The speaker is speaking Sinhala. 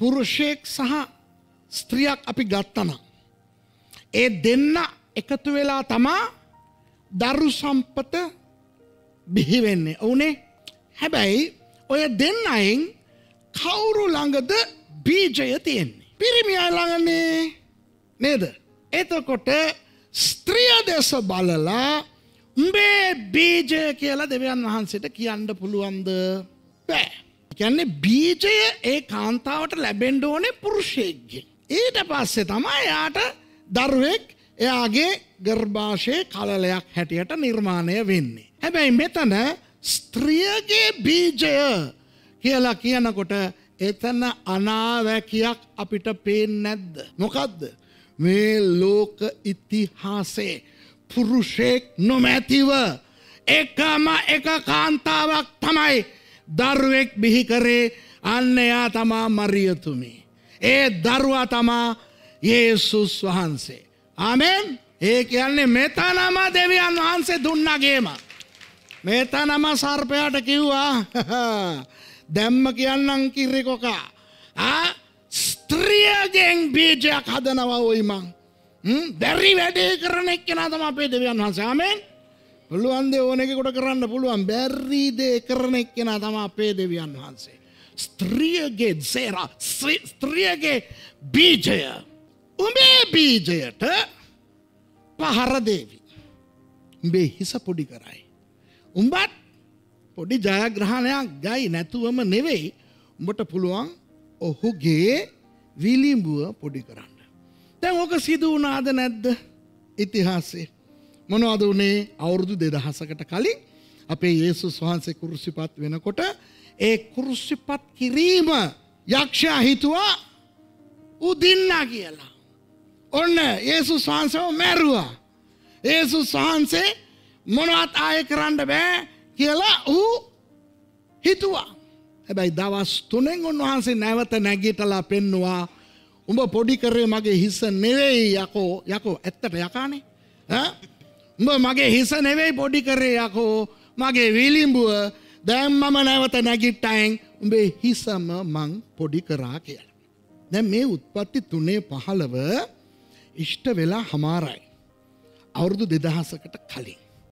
පුරුෂයෙක් සහ ස්ත්‍රියක් අපි ගත්තනම්. ඒ දෙන්න එකතු වෙලා තමා දරු සම්පත බිහිවෙන්නේ ඕනේ හැබැයි ඔය දෙන්න අයින් කවුරු ළඟද බීජය තියෙන්නේ. පිරිමි අයළඟන්නේ නේද. එතකොට ස්ත්‍රිය දෙස බලලා උඹේ බීජය කියලා දෙවියන් වහන්සේට කියන්න පුළුවන්ද බෑ. කියන්නේ බීජය ඒ කාන්තාවට ලැබෙන්ඩ ඕනේ පුරුෂයෙක්ගේ. ඊට පස්සේ තමයි යාට දරුවෙක් එයාගේ ගර්භාෂය කලලයක් හැටියට නිර්මාණය වෙන්නේ. හැබැයි මෙතන ස්ත්‍රියගේ බීජය කියලා කියනකොට එතන අනාවැකියක් අපිට පේෙන් නැද්ද. මොකක්ද. මේ ලෝක ඉතිහාසේ පුරුෂයෙක් නොමැතිව එකම එක කාන්තාවක් තමයි දරුවෙක් බිහි කරේ අන්න එයා තමා මරියතුමි. ඒ දරුවා තමා ඒසුස් වහන්සේ. ආමෙන් ඒ කියන්නේ මෙතනම දෙවියන් වහන්සේ දුන්නගේම. මෙතනම සර්පයාට කිව්වා දැම්ම කියන්නම් කිරිකොකා. ස්ත්‍රියගෙන් බීජයක් හදනවා ඔයිමං. බැරි වැඩේ කරන එක්කෙන තම අපේ දෙවියන් වහන්සාමෙන් පුළුවන්දේ ඕනෙකට කරන්න පුළුවන් බැර්රීදේ කරන එක්කෙන තම අපේ දෙවියන් වහන්සේ. ස්ත්‍රියගේ සේර ස්ත්‍රියගේ බීජය උඹේ බීජයට පහරදේවි. උඹේ හිස පොඩි කරයි. උඹත් පොඩි ජයග්‍රහණයක් ගයි නැතුවම නෙවෙයි උඹට පුළුවන් ඔහුගේ විලිම්බුව පොඩි කරන්න. තැන් ඕක සිදු වනාද නැද්ද ඉතිහාසේ. මොනවද වනේ අවුරුදු දෙදහසකට කලින් අපේ ඒසුස් වහන්සේ කුරුසිපත් වෙනකොට ඒ කුරුසිපත් කිරීම යක්ෂයා හිතුවා උදින්නා කියලා. ඔන්න ඒසුස් වහන්සව මැරුවා. ඒසුස් වහන්සේ මොනවත් ආය කරන්න බෑ කියලා ඌ හිතුවා. හැබැයි දවස් තුනෙන් උන්වහන්සේ නැවත නැගිටලා පෙන්නවා උඹ පොඩි කරේ මගේ හිස නෙවෙයි යකෝ යකෝ ඇත්තට යකානේ උඹ මගේ හිස නෙවෙයි පොඩි කරේ යකෝ මගේ විලිම්බුව දැම් මම නැවත නැගිට්ටයින් උඹේ හිසම මං පොඩි කරා කියලා. දැ මේ උත්පත්ති තුනේ පහළව ඉෂ්ට වෙලා හමාරයි. අවුරුදු දෙදහසකට කලින්.